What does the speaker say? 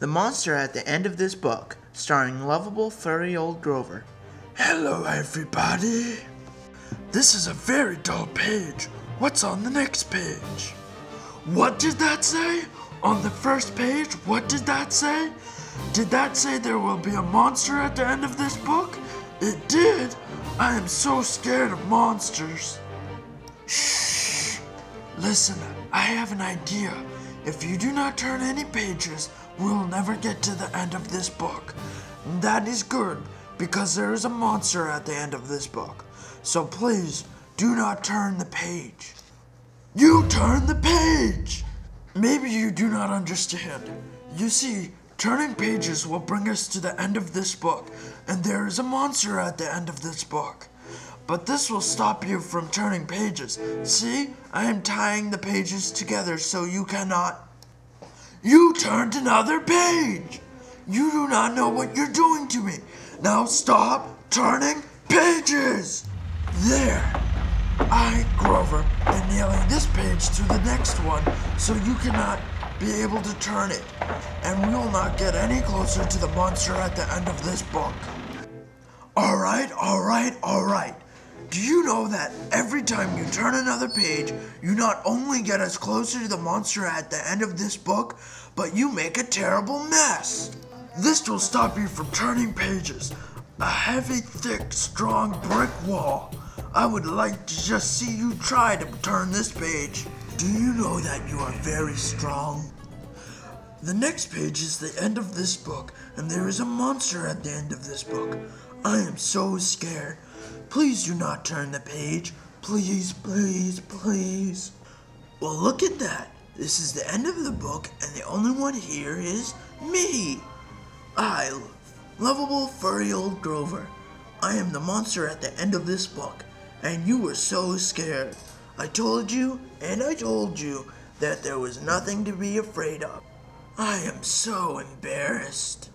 The Monster at the End of This Book, starring lovable furry old Grover. Hello, everybody. This is a very dull page. What's on the next page? What did that say? On the first page, what did that say? Did that say there will be a monster at the end of this book? It did. I am so scared of monsters. Shh. Listen, I have an idea. If you do not turn any pages, we'll never get to the end of this book. That is good, because there is a monster at the end of this book. So please, do not turn the page. You turn the page! Maybe you do not understand. You see, turning pages will bring us to the end of this book, and there is a monster at the end of this book. But this will stop you from turning pages. See, I am tying the pages together so you cannot. You turned another page! You do not know what you're doing to me. Now stop turning pages! There! I, Grover, am nailing this page to the next one so you cannot be able to turn it, and we will not get any closer to the monster at the end of this book. Alright, alright, alright. Do you know that every time you turn another page, you not only get us closer to the monster at the end of this book, but you make a terrible mess? This will stop you from turning pages. A heavy, thick, strong brick wall. I would like to just see you try to turn this page. Do you know that you are very strong? The next page is the end of this book, and there is a monster at the end of this book. I am so scared. Please do not turn the page. Please, please, please. Well, look at that. This is the end of the book, and the only one here is me. I, lovable furry old Grover. I am the monster at the end of this book, and you were so scared. I told you, and I told you, that there was nothing to be afraid of. I am so embarrassed.